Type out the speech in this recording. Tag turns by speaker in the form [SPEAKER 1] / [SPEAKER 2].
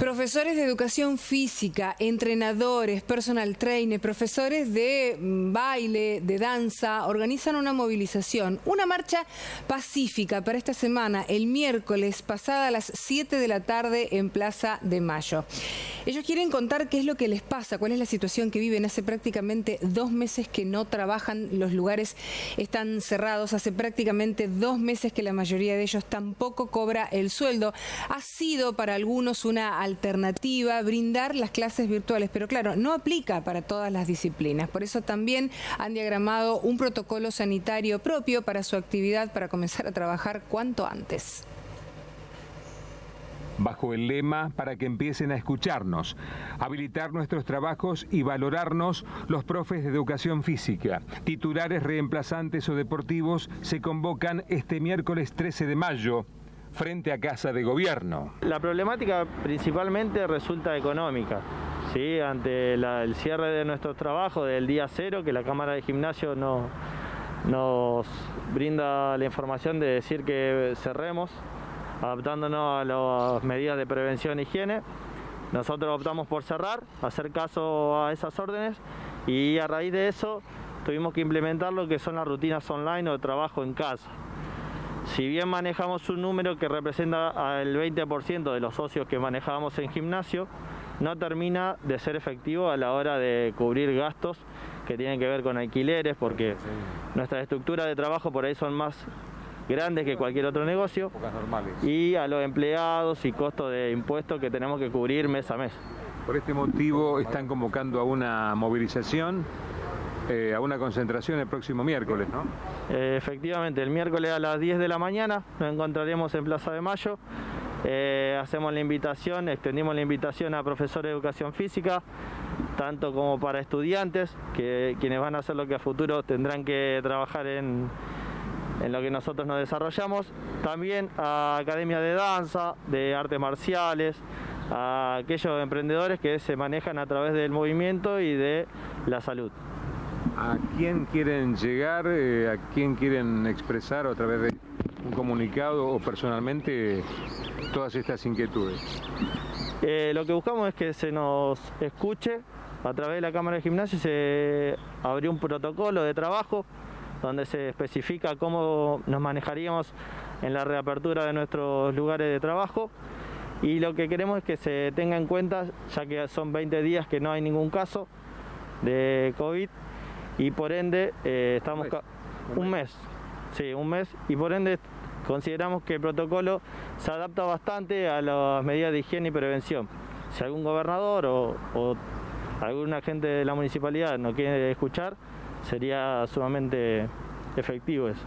[SPEAKER 1] Profesores de educación física, entrenadores, personal trainer, profesores de mm, baile, de danza, organizan una movilización, una marcha pacífica para esta semana, el miércoles, pasada a las 7 de la tarde en Plaza de Mayo. Ellos quieren contar qué es lo que les pasa, cuál es la situación que viven. Hace prácticamente dos meses que no trabajan, los lugares están cerrados, hace prácticamente dos meses que la mayoría de ellos tampoco cobra el sueldo. Ha sido para algunos una alternativa brindar las clases virtuales, pero claro, no aplica para todas las disciplinas. Por eso también han diagramado un protocolo sanitario propio para su actividad para comenzar a trabajar cuanto antes
[SPEAKER 2] bajo el lema para que empiecen a escucharnos, habilitar nuestros trabajos y valorarnos los profes de educación física. Titulares reemplazantes o deportivos se convocan este miércoles 13 de mayo frente a Casa de Gobierno.
[SPEAKER 3] La problemática principalmente resulta económica. ¿sí? Ante el cierre de nuestros trabajos del día cero, que la Cámara de Gimnasio no, nos brinda la información de decir que cerremos, adaptándonos a las medidas de prevención e higiene. Nosotros optamos por cerrar, hacer caso a esas órdenes y a raíz de eso tuvimos que implementar lo que son las rutinas online o de trabajo en casa. Si bien manejamos un número que representa el 20% de los socios que manejábamos en gimnasio, no termina de ser efectivo a la hora de cubrir gastos que tienen que ver con alquileres, porque nuestras estructuras de trabajo por ahí son más grandes que cualquier otro negocio, y a los empleados y costos de impuestos que tenemos que cubrir mes a mes.
[SPEAKER 2] Por este motivo están convocando a una movilización eh, a una concentración el próximo miércoles, ¿no?
[SPEAKER 3] Eh, efectivamente, el miércoles a las 10 de la mañana nos encontraremos en Plaza de Mayo. Eh, hacemos la invitación, extendimos la invitación a profesores de educación física, tanto como para estudiantes, que quienes van a hacer lo que a futuro tendrán que trabajar en, en lo que nosotros nos desarrollamos, también a academias de danza, de artes marciales, a aquellos emprendedores que se manejan a través del movimiento y de la salud.
[SPEAKER 2] ¿A quién quieren llegar? Eh, ¿A quién quieren expresar a través de un comunicado o personalmente todas estas inquietudes?
[SPEAKER 3] Eh, lo que buscamos es que se nos escuche a través de la Cámara de Gimnasio, se abrió un protocolo de trabajo donde se especifica cómo nos manejaríamos en la reapertura de nuestros lugares de trabajo y lo que queremos es que se tenga en cuenta, ya que son 20 días que no hay ningún caso de COVID, y por ende eh, estamos un mes. sí, un mes y por ende consideramos que el protocolo se adapta bastante a las medidas de higiene y prevención. Si algún gobernador o, o algún agente de la municipalidad no quiere escuchar, sería sumamente efectivo eso.